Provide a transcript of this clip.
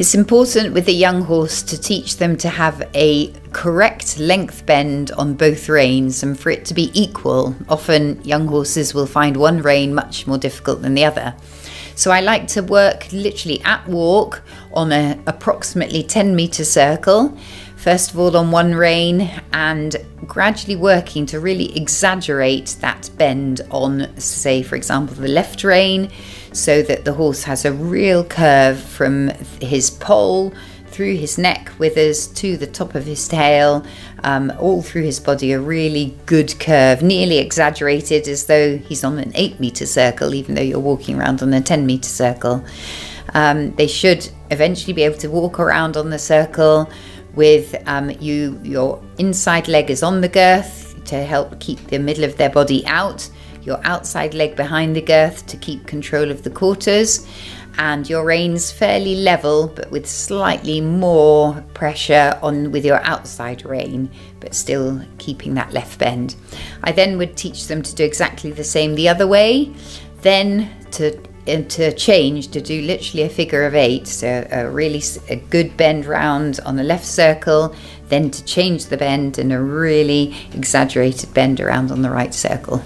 It's important with a young horse to teach them to have a correct length bend on both reins and for it to be equal. Often, young horses will find one rein much more difficult than the other. So, I like to work literally at walk on an approximately 10 meter circle first of all on one rein and gradually working to really exaggerate that bend on, say, for example, the left rein, so that the horse has a real curve from his poll through his neck withers to the top of his tail, um, all through his body, a really good curve, nearly exaggerated as though he's on an 8 meter circle, even though you're walking around on a 10 meter circle. Um, they should eventually be able to walk around on the circle with um, you your inside leg is on the girth to help keep the middle of their body out your outside leg behind the girth to keep control of the quarters and your reins fairly level but with slightly more pressure on with your outside rein but still keeping that left bend. I then would teach them to do exactly the same the other way then to to change to do literally a figure of eight, so a really a good bend round on the left circle, then to change the bend and a really exaggerated bend around on the right circle.